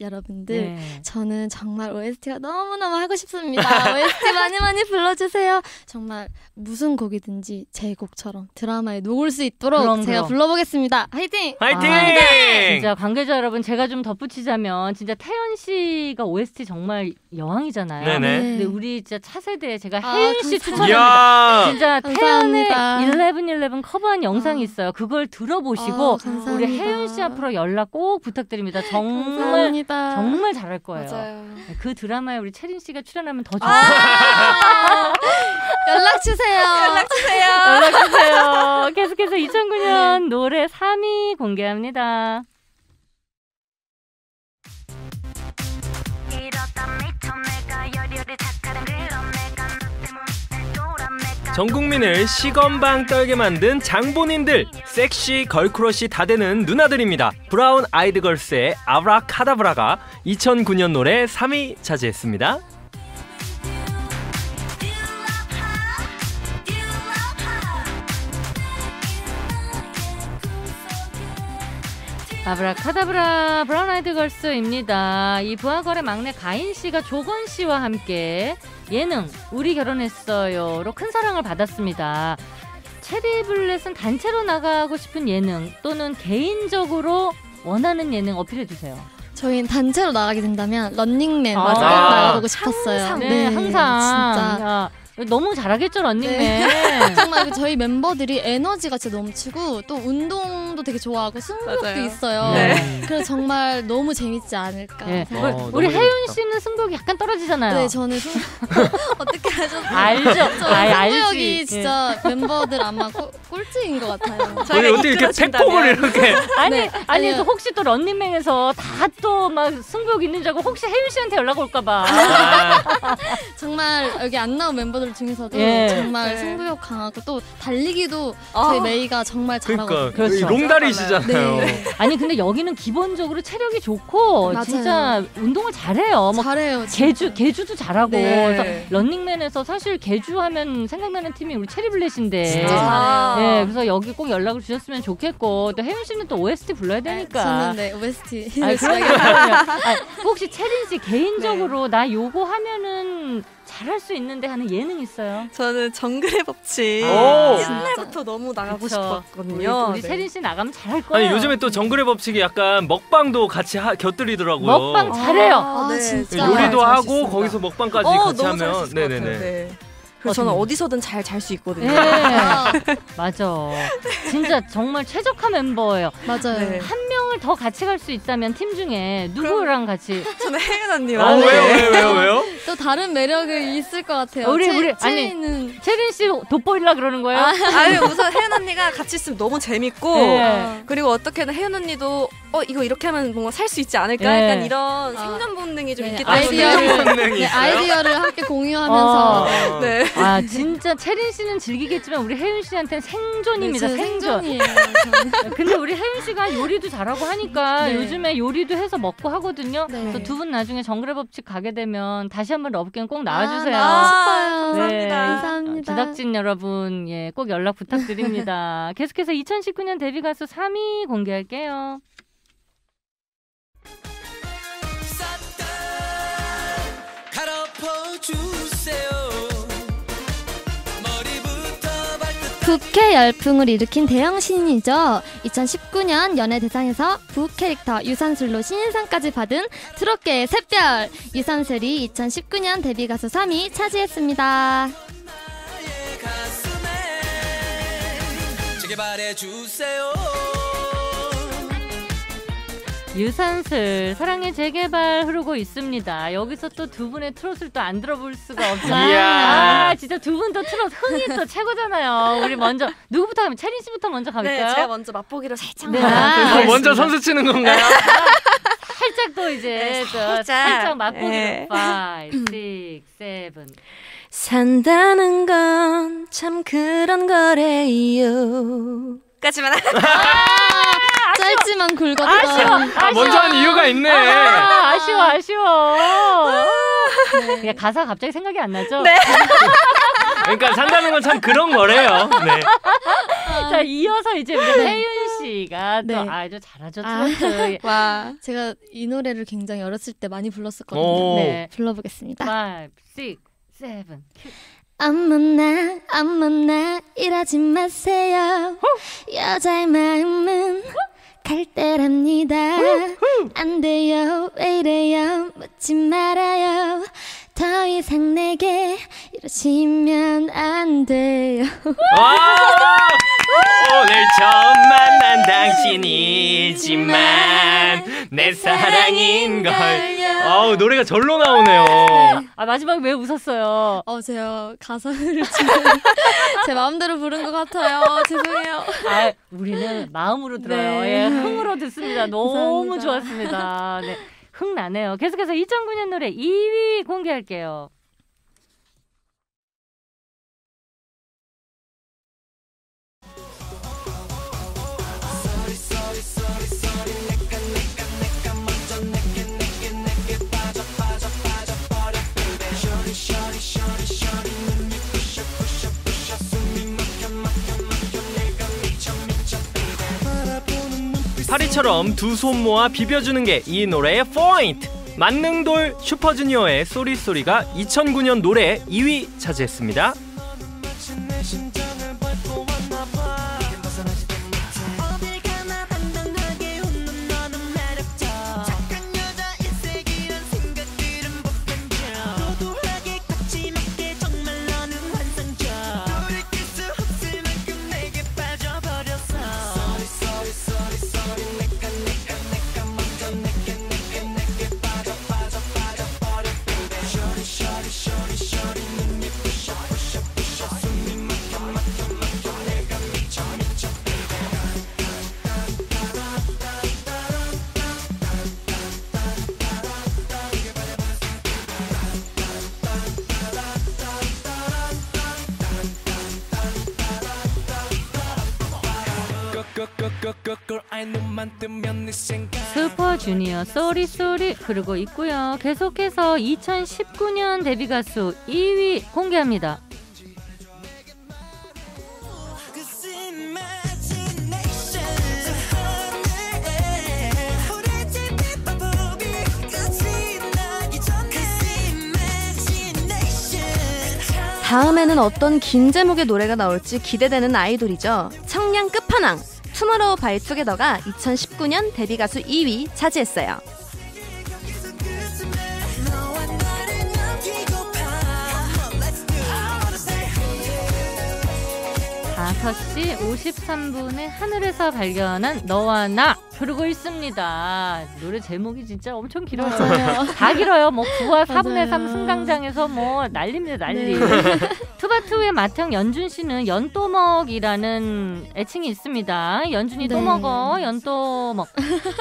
S6: 여러분들
S4: 네.
S6: 저는 정말 OST가 너무너무 하고 싶습니다. *laughs* OST 많이 많이 불러주세요. 정말 무슨 곡이든지 제 곡처럼 드라마에 녹을 수 있도록
S4: 그럼,
S6: 제가
S4: 그럼.
S6: 불러보겠습니다. 화이팅!
S3: 화이팅!
S4: 아, 진짜 관계자 여러분 제가 좀 덧붙이자면 진짜 태연 씨가 OST 정말 여왕이잖아요.
S3: 네네.
S4: 근데 우리 진짜 차세대 제가
S6: 아,
S4: 혜윤 씨. 추천합니다. 진짜 태연의
S6: 감사합니다.
S4: 1111 커버한 영상이
S6: 아.
S4: 있어요. 그걸 들어보시고
S6: 어, 감사합니다.
S4: 우리 혜윤 씨 앞으로 연락 꼭 부탁드립니다. 정말
S6: 감사합니다.
S4: 정말 잘할 거예요.
S5: 맞아요.
S4: 그 드라마에 우리 채린 씨가 출연하면 더 좋을
S6: 아, *laughs* 연락 주세요.
S5: 연락 주세요.
S4: 연락 주세요. 계속해서 2009년 노래 3위 공개합니다.
S3: 전 국민을 시건방 떨게 만든 장본인들 섹시 걸크러쉬 다 되는 누나들입니다. 브라운 아이드 걸스의 Abracadabra가 2009년 노래 3위 차지했습니다.
S4: 아브라카다브라 브라운 아이드 걸스입니다. 이 부하걸의 막내 가인 씨가 조건 씨와 함께 예능 우리 결혼했어요로 큰 사랑을 받았습니다. 체리 블렛은 단체로 나가고 싶은 예능 또는 개인적으로 원하는 예능 어필해 주세요.
S6: 저희는 단체로 나가게 된다면 런닝맨
S4: 아.
S6: 꼭
S3: 아.
S6: 나가보고 싶었어요.
S4: 네, 항상
S6: 진짜
S4: 야, 너무 잘하겠죠 런닝맨.
S6: 네. *laughs* 정말 그 저희 멤버들이 에너지가 진짜 넘치고 또 운동도 되게 좋아하고 승부욕도
S5: 맞아요.
S6: 있어요.
S5: 네.
S6: 그래서 정말 너무 재밌지 않을까.
S4: 네.
S3: 어,
S4: 우리 혜윤. 씨는 승부욕이 약간 떨어지잖아요.
S6: 네, 저는 승... *laughs* 어떻게 하셨어요?
S4: 알죠. 아이,
S6: 승부욕이
S4: 알지. 예.
S6: 진짜 멤버들 아마 꼴, 꼴찌인 것 같아요.
S3: 아니
S5: 저희가
S3: 어떻게 이렇게. 팩폭을 이렇게 *laughs*
S4: 아니
S6: 네,
S4: 아니. 또 혹시 또 런닝맨에서 다 또 막 승부욕 있는 줄 알고 혹시 혜윤 씨한테 연락 올까봐.
S3: 아,
S6: 정말 여기 안 나온 멤버들 중에서도
S4: 예.
S6: 정말
S5: 네.
S6: 승부욕 강하고 또 달리기도
S5: 아.
S6: 저희 메이가 정말 잘하거든요.
S3: 그러니까 이
S4: 그렇죠.
S3: 롱다리시잖아요.
S6: 네. *laughs*
S4: 아니 근데 여기는 기본적으로 체력이 좋고
S6: 맞아요.
S4: 진짜 운동을 잘해요. 뭐
S6: 잘해요.
S4: 개주 개주도 잘하고
S5: 네.
S4: 그래서 런닝맨에서 사실 개주하면 생각나는 팀이 우리 체리블렛인데.
S6: 진짜
S5: 아.
S6: 잘해요.
S4: 네, 그래서 여기 꼭 연락을 주셨으면 좋겠고 또 혜윤 씨는 또 OST 불러야 되니까.
S6: 저는 네 OST. *laughs*
S4: 아니, 혹시 채린 씨 개인적으로
S6: 네.
S4: 나 요거 하면은 잘할 수 있는데 하는 예능 있어요?
S5: 저는 정글의 법칙
S3: 오.
S5: 옛날부터 너무 나가고
S4: 그쵸.
S5: 싶었거든요.
S4: 우리, 우리
S5: 네.
S4: 채린 씨 나가면 잘할 거예요.
S3: 아니 요즘에 또 정글의 법칙이 약간 먹방도 같이 하, 곁들이더라고요.
S4: 먹방 잘해요.
S6: 아, 진짜.
S3: 요리도
S5: 수
S3: 하고. 거기서 먹방까지
S5: 어,
S3: 같이 하면
S5: 있을 것 같아요.
S3: 네네네.
S5: 네. 그리고 저는 어디서든 잘 잘 수 있거든요.
S4: 네. *laughs* 맞아. 진짜 정말 최적화 멤버예요.
S6: 맞아요.
S5: 네.
S4: 한 명을 더 같이 갈 수 있다면 팀 중에 누구랑 같이? *laughs*
S5: 저는 혜연
S3: 아,
S5: 언니랑
S3: 왜요 왜요 왜요 왜요? *laughs*
S6: 또 다른 매력이 있을 것 같아요.
S4: 우리,
S6: 채-
S4: 우리, 아니,
S6: 채이는
S4: 채린 씨 돋보이려 그러는 거예요?
S5: 아유 우선 혜연 언니가 같이 있으면 너무 재밌고
S4: 네.
S5: 그리고 어떻게든 혜연 언니도 어 이거 이렇게 하면 뭔가 살 수 있지 않을까
S4: 네.
S5: 약간 이런
S6: 아.
S5: 생존 본능이 좀
S6: 네,
S5: 있기 때문에
S6: 아이디어를 네? 아이디어를 함께 공유하면서
S4: 어.
S6: 네.
S5: 네.
S4: 아 진짜 채린 씨는 즐기겠지만 우리 혜윤 씨한테는 생존입니다.
S6: 네,
S4: 생존.
S6: 생존이에요.
S4: 근데 우리 혜윤 씨가 요리도 잘하고 하니까 *laughs*
S6: 네.
S4: 요즘에 요리도 해서 먹고 하거든요.
S6: 네.
S4: 그래서 두 분 나중에 정글의 법칙 가게 되면 다시 한번 러브게임 꼭 나와주세요.
S6: 아, 나와주고 싶어요.
S4: 네.
S6: 감사합니다.
S4: 제작진 여러분, 예, 꼭 연락 부탁드립니다. *laughs* 계속해서 2019년 데뷔 가수 3위 공개할게요.
S6: 부캐 열풍을 일으킨 대형 신인이죠. 2019년 연예대상에서 부캐릭터 유산슬로 신인상까지 받은 트롯계의 샛별 유산슬이 2019년 데뷔 가수 3위 차지했습니다.
S1: 제게 말해주세요
S4: 유산슬 사랑의 재개발 흐르고 있습니다. 여기서 또 두 분의 트롯을 또 안 들어볼 수가 없잖아요. 아, 진짜 두 분 또 트롯 흥이 또 최고잖아요. 우리 먼저 누구부터 가면 채린 씨부터 먼저 가볼까요?
S3: 네, 제가 먼저 맛보기로 살짝.
S4: 네.
S7: 어, 먼저 선수 치는 건가요?
S4: 살짝 또 이제
S3: 네,
S4: 또
S3: 살짝.
S4: 살짝 맛보기로
S3: 네.
S4: 5, 6, 7
S10: 산다는 건 참 그런 거래요.
S3: 까지만.
S6: 짧지만 굵었던
S4: 아쉬워.
S7: 아, 먼저 한 이유가 있네.
S4: 아, 아쉬워 아쉬워. 그냥 가사 갑자기 생각이 안 나죠?
S3: 네. *laughs*
S7: 그러니까 산다는 건 참 그런 거래요. 네.
S4: 자 이어서 이제 우리 혜윤 씨가 또
S6: 네.
S4: 아주 잘하죠
S6: 아.
S4: 트로트.
S6: 와 제가 이 노래를 굉장히 어렸을 때 많이 불렀었거든요.
S7: 오.
S4: 네.
S6: 불러보겠습니다.
S4: 5, 6, 7.
S6: 아무나 아무나 이러지 마세요 여자의 마음은 갈대랍니다. 안 돼요 왜 이래요? 묻지 말아요 더 이상 내게 이러시면 안 돼요
S7: 와! 오늘 처음 만난 당신이지만 내 사랑인 걸. 어우, 노래가 절로 나오네요.
S4: 아 마지막에 왜 웃었어요?
S6: 어 제가 가사를 지금 *laughs* 제 마음대로 부른 것 같아요 죄송해요
S4: 아 우리는 마음으로 들어요.
S6: 네.
S4: 예, 흥으로 듣습니다. 너무
S6: 감사합니다.
S4: 좋았습니다. 네. 흥 나네요. 계속해서 2009년 노래 2위 공개할게요.
S7: 파리처럼 두 손 모아 비벼주는 게 이 노래의 포인트. 만능돌 슈퍼주니어의 쏘리쏘리가 2009년 노래 2위 차지했습니다.
S11: Sorry Sorry
S4: 흐르고 있고요. 계속해서 2019년 데뷔 가수 2위 공개합니다.
S5: 다음에는 어떤 긴 제목의 노래가 나올지 기대되는 아이돌이죠. 청량 끝판왕. 투모로우 바이 투게더가 2019년 데뷔 가수 2위 차지했어요.
S4: 5시 53분에 하늘에서 발견한 너와 나 흐르고 있습니다. 노래 제목이 진짜 엄청 길어요.
S6: 맞아요.
S4: 다 길어요. 뭐 9와 4분의 3
S6: 맞아요.
S4: 승강장에서 뭐 난립니다, 난리.
S6: 네. *laughs*
S4: 투바투의 맏형 연준 씨는 연또먹이라는 애칭이 있습니다. 연준이 또
S6: 네.
S4: 먹어, 연또먹.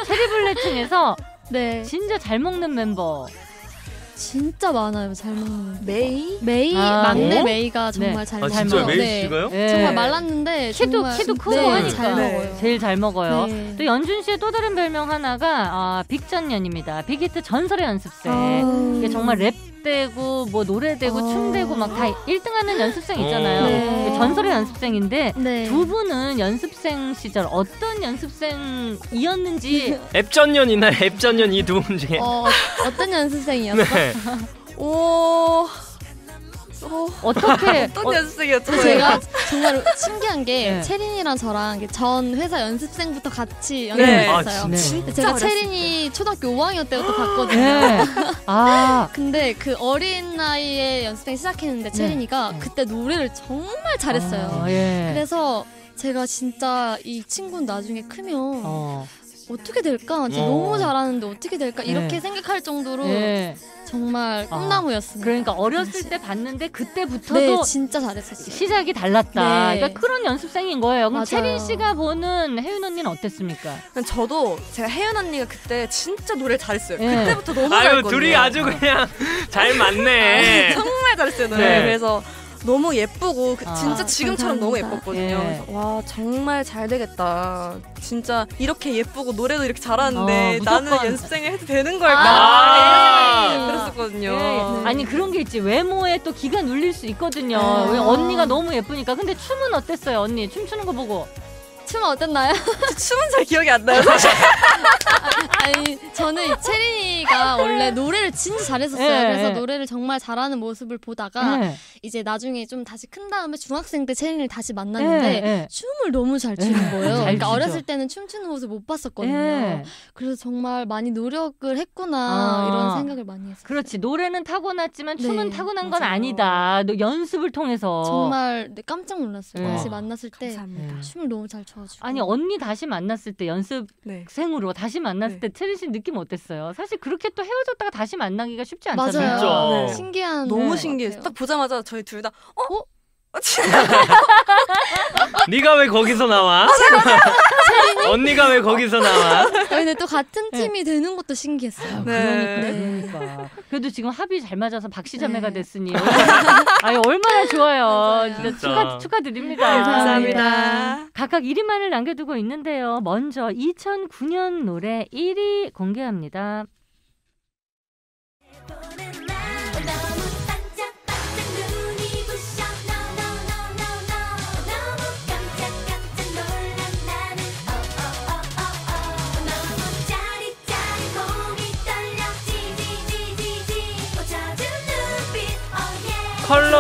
S4: 체리블렛 중에서
S6: 네
S4: 진짜 잘 먹는 멤버.
S6: 진짜 많아요 잘 먹는
S5: 메이?
S6: 메이
S4: 아,
S6: 막내
S7: 어?
S6: 메이가 정말
S4: 네.
S6: 잘
S7: 아,
S6: 먹어요
S7: 진짜 메이
S6: 네.
S7: 씨가요?
S4: 예.
S6: 정말 말랐는데
S4: 키도
S6: 정말
S4: 키도 크고
S6: 네,
S4: 하니까
S6: 잘 먹어요.
S4: 제일 잘 먹어요.
S6: 네.
S4: 또 연준 씨의 또 다른 별명 하나가 아, 빅전연입니다. 빅히트 전설의 연습생.
S6: 아우.
S4: 이게 정말 랩 되고 뭐 노래되고
S6: 어.
S4: 춤되고 막 다 1등하는 연습생 있잖아요.
S6: 네.
S4: 전설의 연습생인데
S6: 네.
S4: 두 분은 연습생 시절 어떤 연습생이었는지 *laughs*
S7: 앱전년이나 앱전년 이 두 분 중에
S6: 어, 어떤 연습생이었어? *laughs*
S7: 네.
S3: 오
S5: 어,
S4: 어떻게 *laughs*
S5: 어떤
S4: 어,
S5: 연습생이었죠?
S6: 제가 정말 신기한 게
S4: 네.
S6: 채린이랑 저랑 전 회사 연습생부터 같이
S5: 네.
S6: 연습했어요.
S3: 아,
S4: 네.
S3: 진짜.
S6: 제가
S5: 어렸을
S6: 채린이 초등학교 5학년 때부터 봤거든요.
S4: 네. *laughs* 아,
S6: 근데 그 어린 나이에 연습생 시작했는데 채린이가
S4: 네.
S6: 그때 노래를 정말 잘했어요.
S4: 아, 예.
S6: 그래서 제가 진짜 이 친구는 나중에 크면
S4: 어.
S6: 어떻게 될까? 진짜
S3: 어.
S6: 너무 잘하는데 어떻게 될까? 이렇게
S4: 네.
S6: 생각할 정도로
S4: 예.
S6: 정말
S4: 아,
S6: 꿈나무였습니다.
S4: 그러니까 어렸을 때 봤는데 그때부터도
S6: 네, 진짜 잘했었어요.
S4: 시작이 달랐다.
S6: 네.
S4: 그러니까 그런 연습생인 거예요. 그럼
S6: 맞아요.
S4: 채린 씨가 보는 혜윤 언니는 어땠습니까?
S5: 저도 제가 혜연 언니가 그때 진짜 노래 잘했어요.
S4: 네.
S5: 그때부터 너무 잘했거든요.
S3: 둘이 아주 그냥 잘 맞네. *laughs*
S5: 정말 잘했어요 노래.
S3: 네.
S5: 그래서 너무 예쁘고 그-
S4: 아,
S5: 진짜 지금처럼 너무
S6: 감사합니다.
S5: 예뻤거든요.
S4: 예.
S5: 그래서 와 정말 잘 되겠다. 진짜 이렇게 예쁘고 노래도 이렇게 잘하는데
S4: 어,
S5: 나는
S4: 무조건.
S5: 연습생을 해도 되는 걸까?
S3: 아.
S5: 이런 생각이 들었었거든요.
S4: 예. 아니 그런 게 있지 외모에 또 기가 눌릴 수 있거든요.
S6: 아.
S4: 왜 언니가 너무 예쁘니까. 근데 춤은 어땠어요, 언니? 춤추는 거 보고.
S6: 춤 어땠나요? *laughs*
S5: 춤은 잘 기억이 안 나요. 사실. *laughs*
S6: 아니 저는 이 채린이가 원래 노래를 진짜 잘했었어요.
S4: 네,
S6: 그래서
S4: 네.
S6: 노래를 정말 잘하는 모습을 보다가
S4: 네.
S6: 이제 나중에 좀 다시 큰 다음에 중학생 때 채린이를 다시 만났는데. 춤을 너무 잘 추는
S4: 네,
S6: 거예요.
S4: 잘
S6: 그러니까. 어렸을 때는 춤추는 모습 못 봤었거든요.
S4: 네.
S6: 그래서 정말 많이 노력을 했구나
S4: 아.
S6: 이런 생각을 많이 했어요.
S4: 그렇지 노래는 타고났지만 춤은
S6: 네,
S4: 타고난 건
S6: 맞아요.
S4: 아니다. 너 연습을 통해서
S6: 정말 네, 깜짝 놀랐어요.
S4: 네.
S6: 다시 만났을 때
S5: 감사합니다.
S6: 춤을 너무 잘 춰 가지고.
S4: 아니 언니 다시 만났을 때 연습생으로
S5: 네.
S4: 다시 만났을
S5: 네.
S4: 때 채린 씨 느낌 어땠어요? 사실 그렇게 또 헤어졌다가 다시 만나기가 쉽지 않잖아요.
S6: 맞아요.
S5: 네.
S6: 신기한
S5: 너무
S6: 것
S5: 신기했어요.
S6: 같아요.
S5: 딱 보자마자 저희 둘 다 어?
S6: 어?
S5: 어? *laughs* 진짜
S3: 네가 왜 거기서 나와? 언니가 왜 거기서 나와?
S6: 아, 근데 또 같은
S4: 네.
S6: 팀이 되는 것도 신기했어요.
S5: 네.
S4: 그러니까, 그러니까. 그래도 지금 합이 잘 맞아서 박씨 자매가
S6: 네.
S4: 됐으니 얼마나, 아유, 얼마나 좋아요. 진짜
S3: 진짜.
S4: 축하, 축하드립니다.
S5: 감사합니다.
S4: 각각 1위만을 남겨두고 있는데요. 먼저 2009년 노래 1위 공개합니다.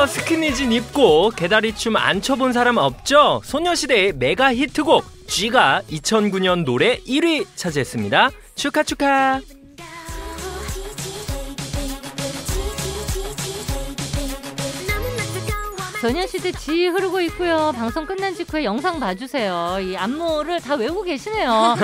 S3: 스키니진 입고 개다리춤 안 춰본 사람 없죠? 소녀시대의 메가 히트곡 G가 2009년 노래 1위 차지했습니다. 축하 축하.
S4: 소녀시대 지 흐르고 있고요. 방송 끝난 직후에 영상 봐주세요. 이 안무를 다 외우고 계시네요.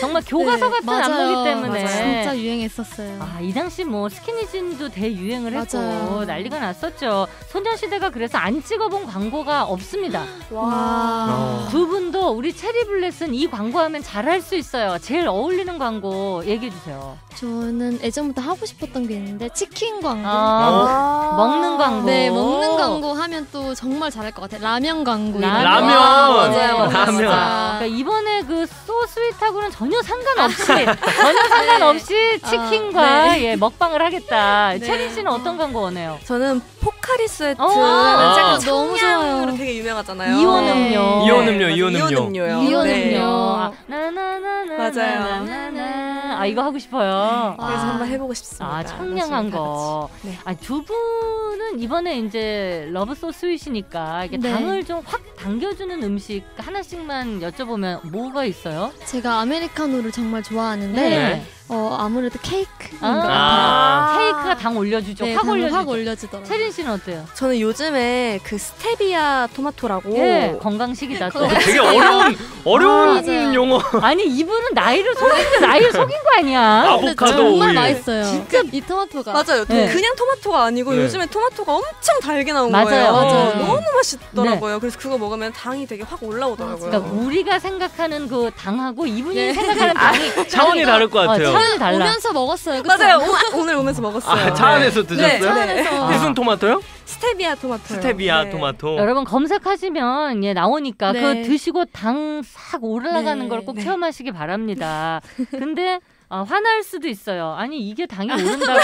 S4: 정말 교과서
S6: 네,
S4: 같은
S6: 맞아요.
S4: 안무기 때문에.
S6: 진짜 유행했었어요.
S4: 아, 이 당시 뭐 스키니진도 대유행을 했고
S6: 맞아요.
S4: 난리가 났었죠. 소녀시대가 그래서 안 찍어본 광고가 없습니다. *gasps*
S6: 와.
S4: 두 분도 우리 체리블렛은 이 광고하면 잘할 수 있어요. 제일 어울리는 광고 얘기해 주세요.
S6: 저는 예전부터 하고 싶었던 게 있는데 치킨 광고.
S4: 아, 먹는 광고.
S6: 네, 먹는 광고 하면 또 정말 잘할 것 같아요. 라면 광고. 거.
S3: 라면.
S6: 맞아요, 맞아요.
S3: 라면.
S4: 그러니까 이번에 그 So Sweet하고는 전혀 상관없이 전혀 상관없이 치킨과
S6: 네.
S4: 예, 먹방을 하겠다.
S6: 네.
S4: 채린 씨는 어떤 광고 원해요?
S5: 저는 포카리 스웨트
S4: 어,
S3: 아.
S6: 너무 좋아요.
S5: 로 되게 유명하잖아요.
S4: 이온
S6: 네.
S4: 음료.
S3: 이온 음료. 이온 음료.
S5: 이온 음료요.
S6: 이온
S5: 네.
S6: 음료.
S4: 아, 나나나나
S5: 맞아요.
S4: 아 이거 하고 싶어요.
S5: 그래서
S6: 아.
S5: 한번 해보고 싶습니다.
S4: 아 청량한 거.
S5: 네.
S4: 아 두 분은 이번에 이제 Love So Sweet이니까 이게
S6: 네.
S4: 당을 좀 확 당겨주는 음식 하나씩만 여쭤보면 뭐가 있어요?
S6: 제가 아메리카노를 정말 좋아하는데
S3: 네.
S6: 어, 아무래도 케이크인 것
S4: 아,
S6: 같아요.
S3: 아.
S4: 케이크가 당 올려주죠.
S6: 네,
S4: 확 올려주죠.
S6: 확 올려주더라고요.
S4: 채린 씨는 어때요?
S5: 저는 요즘에 그 스테비아 토마토라고
S4: 예, 건강식이다 또.
S3: 되게 어려운 어려운
S6: 맞아요.
S3: 용어.
S4: 아니 이분은 나이를 속이는데 나이를 속인 거 아니야?
S3: 아보카도
S6: 정말
S3: 오일.
S6: 맛있어요. 진짜 이 토마토가
S5: 맞아요.
S4: 네.
S5: 그냥 토마토가 아니고
S3: 네.
S5: 요즘에 토마토가 엄청 달게 나온
S4: 맞아요.
S5: 거예요.
S6: 맞아요.
S5: 너무 맛있더라고요. 그래서 그거 먹으면 당이 되게 확 올라오더라고요.
S4: 그러니까 우리가 생각하는 그 당하고 이분이
S6: 네.
S4: 생각하는 당이
S3: 차원이 다를 것 같아요.
S4: 어, 차원이 달라.
S6: 오면서 먹었어요. 그쵸?
S5: 맞아요. *laughs* 오, 늘 오면서 먹었어요.
S3: 아, 차 안에서 드셨어요?
S5: 네,
S6: 차
S5: 네.
S6: 안에서.
S3: 무슨 토마토요?
S5: 스테비아 토마토.
S3: 스테비아 토마토.
S4: 여러분 검색하시면 예 나오니까
S6: 네.
S4: 그 드시고 당 싹 올라가는
S6: 네.
S4: 걸꼭
S5: 네.
S4: 체험하시기 바랍니다. *laughs* 근데 아, 화날 수도 있어요. 아니 이게 당이 *laughs* 오른다고?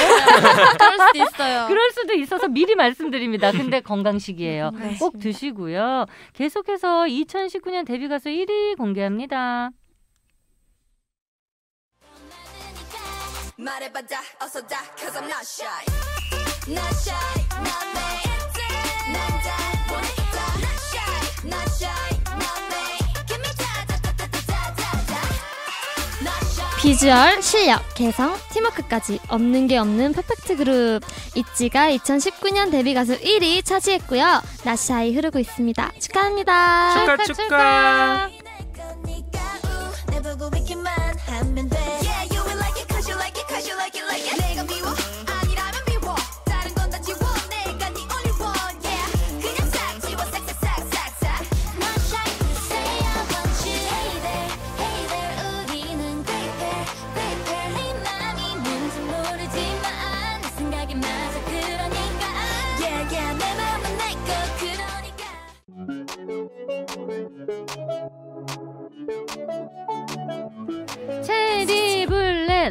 S6: 그럴 수도 있어요.
S4: 그럴 수도 있어서 미리 말씀드립니다. 근데 건강식이에요.
S5: 네.
S4: 꼭 드시고요. 계속해서 2019년 데뷔 가수 1위 공개합니다.
S8: 말해봐 다 어서 다 Cause I'm not shy. Not shy 난 매일 난잘 보냈다. Not shy Not shy 난 매일. Give me 자자자자자자 Not shy.
S12: 비주얼, 실력, 개성, 팀워크까지 없는 게 없는 퍼펙트 그룹. 있지가 2019년 데뷔 가수 1위 차지했고요. 나샤이 흐르고 있습니다. 축하합니다.
S3: 축하 축하,
S8: 축하. 축하.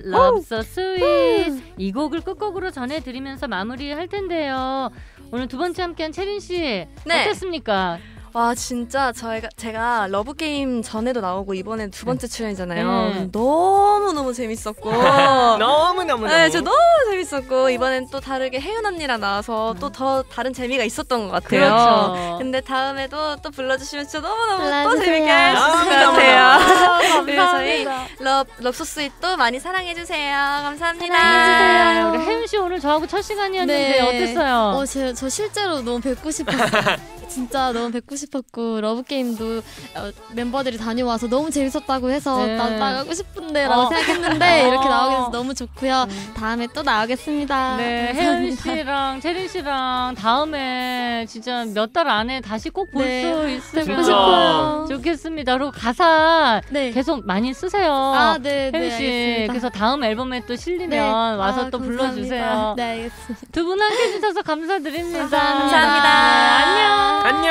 S4: 체리블렛 Love So Sweet 이 곡을 끝곡으로 전해드리면서 마무리할 텐데요. 오늘 두 번째 함께한 채린 씨
S5: 네.
S4: 어땠습니까?
S5: 와 진짜 저희가 제가 러브 게임 전에도 나오고 이번엔 두 번째 출연이잖아요. *laughs*
S4: 네.
S5: 너무 너무 재밌었고.
S3: 너무 너무
S5: 네,
S3: 너무.
S5: 저 너무 재밌었고 이번엔 또 다르게 해윤 언니랑 나와서 또 더 다른 재미가 있었던 것 같아요.
S4: 그렇죠.
S5: 근데 다음에도 또 불러주시면 진짜 너무 너무 또. 재밌게 할수 있을 것 같아요. *laughs* 그리고 저희. Love Love So Sweet 또 많이 사랑해 주세요. 감사합니다.
S4: 네, 우리 해윤 씨 오늘 저하고 첫 시간이었는데
S6: 네.
S4: 어땠어요?
S6: 어, 제, 저 실제로 너무 뵙고 싶었어요. *laughs* 진짜 너무 뵙고 싶었고 러브 게임도 어, 멤버들이 다녀와서 너무 재밌었다고 해서
S4: 네.
S6: 나 나가고 싶은데 라고
S4: 어.
S6: 생각했는데
S4: 어.
S6: 이렇게 나오게 돼서 너무 좋고요. 다음에 또 나오겠습니다.
S4: 네,
S6: 감사합니다.
S4: 씨랑 채린 씨랑 다음에 진짜 몇 달 안에 다시 꼭 볼수
S6: 네,
S4: 있으면
S6: 뵙고
S3: 싶어요.
S4: 좋겠습니다. 그리고 가사
S6: 네.
S4: 계속 많이 쓰세요.
S6: 아, 네, 네,
S4: 해윤 씨.
S6: 알겠습니다.
S4: 그래서 다음 앨범에 또 실리면
S6: 네.
S4: 와서
S6: 아,
S4: 또
S6: 감사합니다.
S4: 불러주세요.
S6: 네, 알겠습니다.
S4: 두 분 함께 해주셔서 감사드립니다.
S5: 감사합니다.
S4: 안녕.
S3: 안녕.
S8: 에2020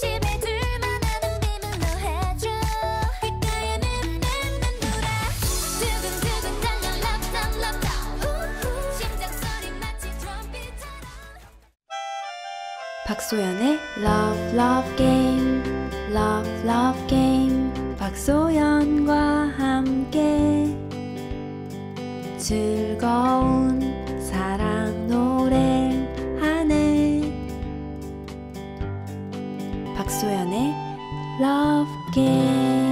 S8: 집에 둘만한 비밀로 해줘 귓가에는 맨날 놀아 두근두근 달려 럽럽 럽럽 심장 소리 마치 트럼펫처럼
S9: 박소연의 Love Love Game. Love Love Game. 박소연과 함께 즐거운 박소연의 Love Game